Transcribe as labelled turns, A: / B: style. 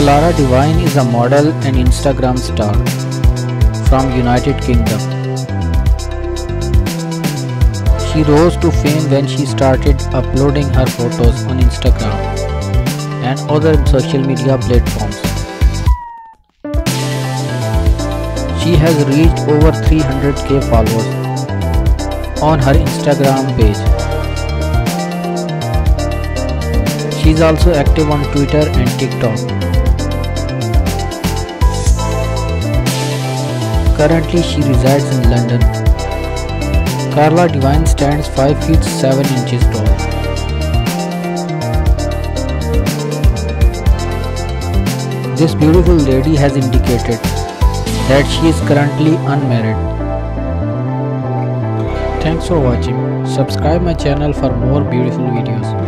A: Kalara Devine is a model and Instagram star from United Kingdom. She rose to fame when she started uploading her photos on Instagram and other social media platforms. She has reached over 300k followers on her Instagram page. She is also active on Twitter and TikTok. Currently she resides in London. Kalara Devine stands 5 feet 7 inches tall. This beautiful lady has indicated that she is currently unmarried. Thanks for watching. Subscribe my channel for more beautiful videos.